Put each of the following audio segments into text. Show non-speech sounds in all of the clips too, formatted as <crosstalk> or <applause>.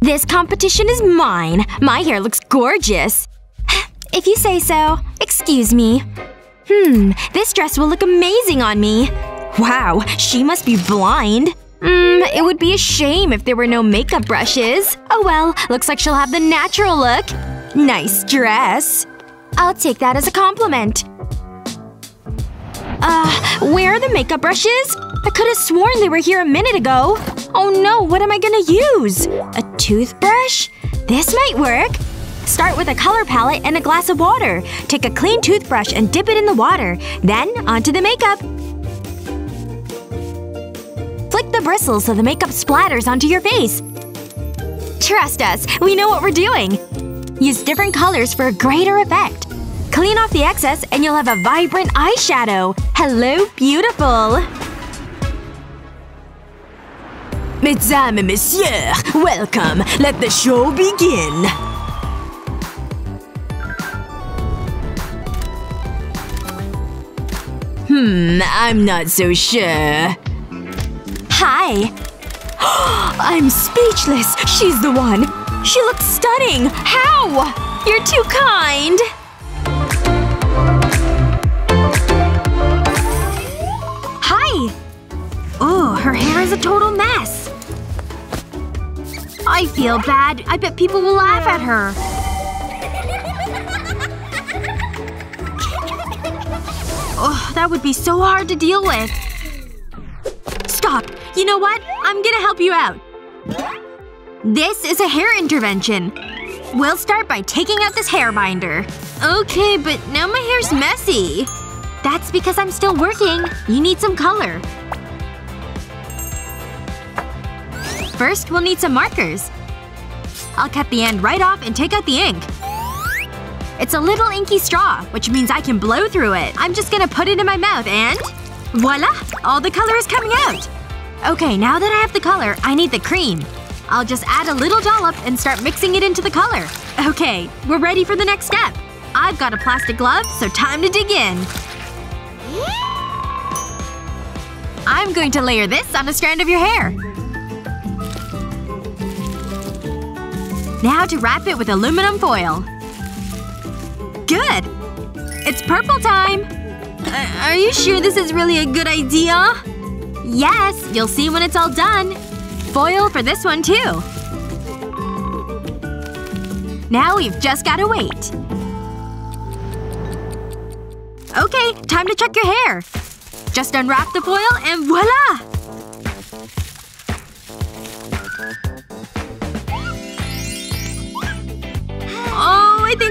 This competition is mine. My hair looks gorgeous. <sighs> If you say so. Excuse me. Hmm. This dress will look amazing on me. Wow. She must be blind. Mmm, it would be a shame if there were no makeup brushes. Oh well, looks like she'll have the natural look. Nice dress. I'll take that as a compliment. Uh, where are the makeup brushes? I could've sworn they were here a minute ago. Oh no, what am I gonna use? A toothbrush? This might work. Start with a color palette and a glass of water. Take a clean toothbrush and dip it in the water. Then, onto the makeup. Flick the bristles so the makeup splatters onto your face. Trust us, we know what we're doing. Use different colors for a greater effect. Clean off the excess and you'll have a vibrant eyeshadow. Hello, beautiful! Mesdames et messieurs, welcome. Let the show begin. Hmm, I'm not so sure. Hi. <gasps> I'm speechless. She's the one. She looks stunning. How? You're too kind. Her hair is a total mess. I feel bad. I bet people will laugh at her. Oh, that would be so hard to deal with. Stop. You know what? I'm gonna help you out. This is a hair intervention. We'll start by taking out this hair binder. Okay, but now my hair's messy. That's because I'm still working. You need some color. First, we'll need some markers. I'll cut the end right off and take out the ink. It's a little inky straw, which means I can blow through it. I'm just gonna put it in my mouth and… voila! All the color is coming out! Okay, now that I have the color, I need the cream. I'll just add a little dollop and start mixing it into the color. Okay, we're ready for the next step. I've got a plastic glove, so time to dig in. I'm going to layer this on a strand of your hair. Now to wrap it with aluminum foil. Good! It's purple time! Uh, are you sure this is really a good idea? Yes, you'll see when it's all done. Foil for this one, too. Now we've just gotta wait. Okay, time to check your hair. Just unwrap the foil and voila!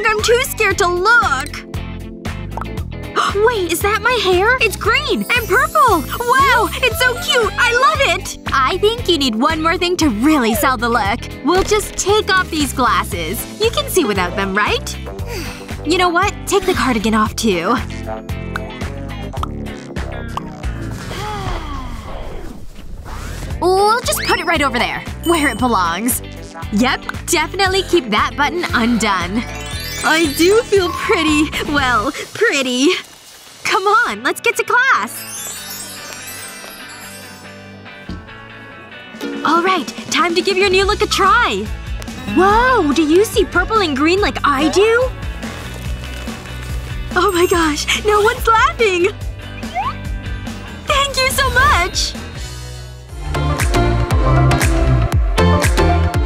I'm too scared to look. <gasps> Wait, is that my hair? It's green! And purple! Wow! It's so cute! I love it! I think you need one more thing to really sell the look. We'll just take off these glasses. You can see without them, right? <sighs> You know what? Take the cardigan off, too. <sighs> We'll just put it right over there. Where it belongs. Yep, definitely keep that button undone. I do feel pretty, well, pretty. Come on, let's get to class. Alright, time to give your new look a try. Whoa, do you see purple and green like I do? Oh my gosh, no one's laughing! Thank you so much!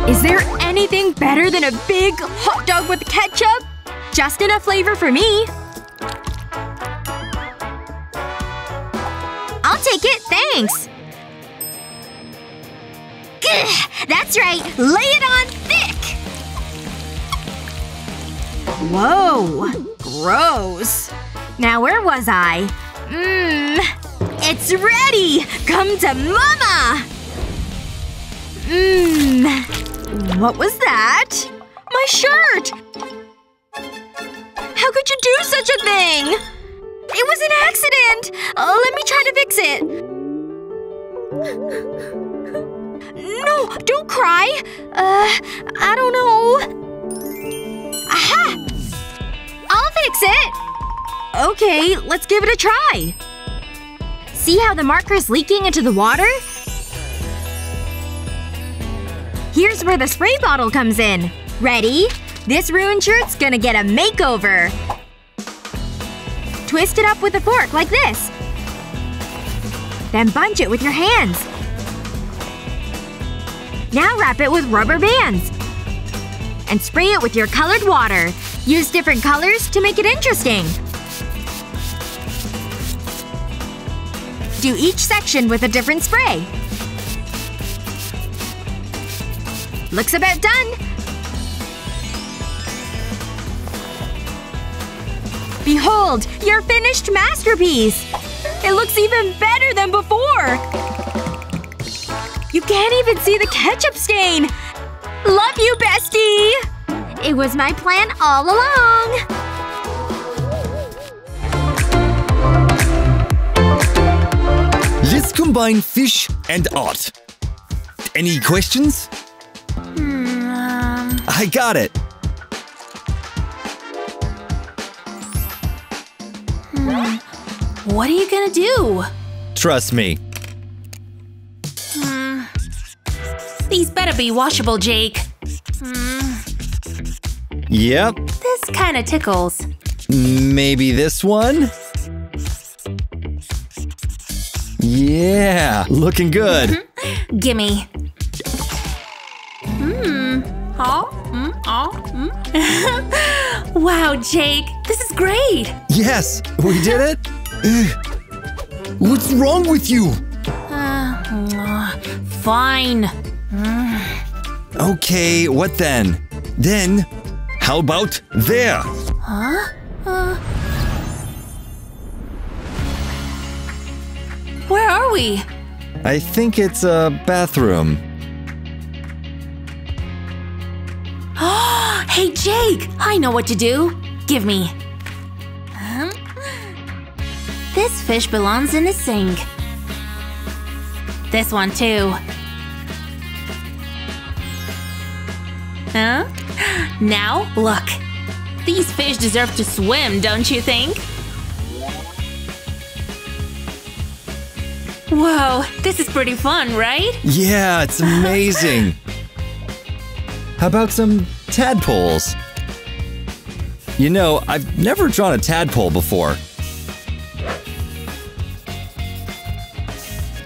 Is there anything better than a big hot dog with ketchup? Just enough flavor for me. I'll take it, thanks. Gah, that's right, lay it on thick! Whoa. Gross. Now where was I? Mmm. It's ready! Come to mama! Mmm. What was that? My shirt! How could you do such a thing? It was an accident! Uh, let me try to fix it. No, don't cry. Uh, I don't know. Aha! I'll fix it! Okay, let's give it a try. See how the marker's leaking into the water? Here's where the spray bottle comes in. Ready? This ruined shirt's gonna get a makeover. Twist it up with a fork like this. Then bunch it with your hands. Now wrap it with rubber bands. And spray it with your colored water. Use different colors to make it interesting. Do each section with a different spray. Looks about done. Behold! Your finished masterpiece! It looks even better than before! You can't even see the ketchup stain! Love you, bestie! It was my plan all along! Let's combine fish and art. Any questions? Hmm, um. I got it. Hmm, what are you gonna do? Trust me. Hmm, these better be washable, Jake. Yep. This kinda tickles. Maybe this one? Yeah, looking good. <laughs> Gimme. Mm. Oh. Mm. <laughs> wow, Jake. This is great. Yes, we did it. Ugh. <sighs> What's wrong with you? Uh, mm, fine. Okay, what then? Then, how about there? Huh? Where are we? I think it's a bathroom. Hey, Jake! I know what to do. Give me. This fish belongs in the sink. This one, too. Huh? Now, look. These fish deserve to swim, don't you think? Whoa, this is pretty fun, right? Yeah, it's amazing. <laughs> How about some tadpoles? You know, I've never drawn a tadpole before.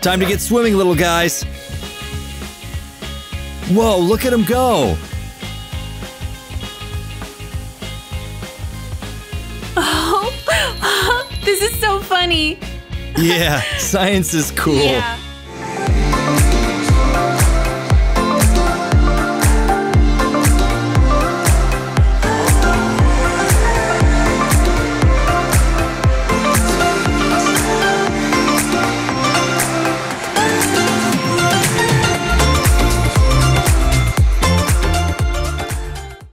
Time to get swimming, little guys. Whoa, look at him go. <laughs> Oh, <laughs> this is so funny. Yeah, science is cool. Yeah.